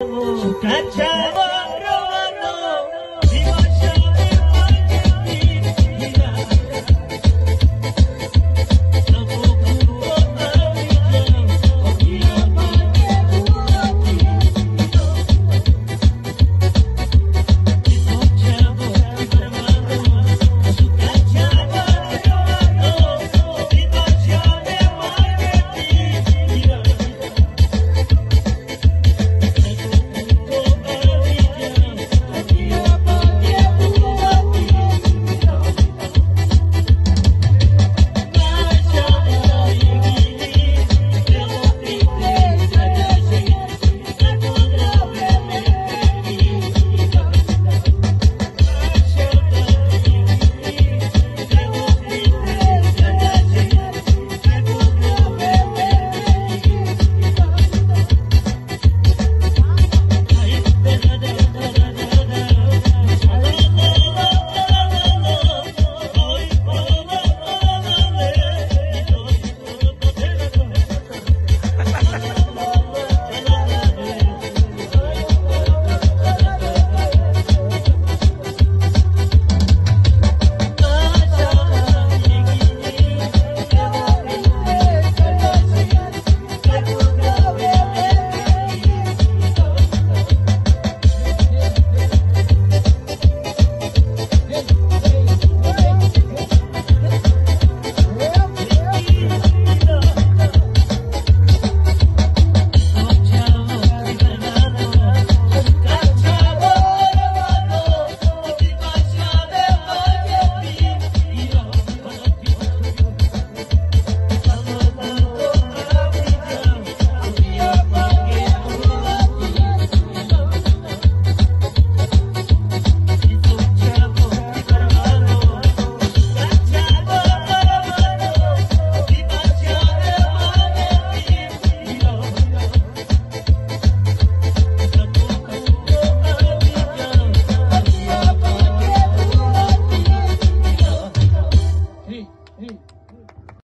Cachavo.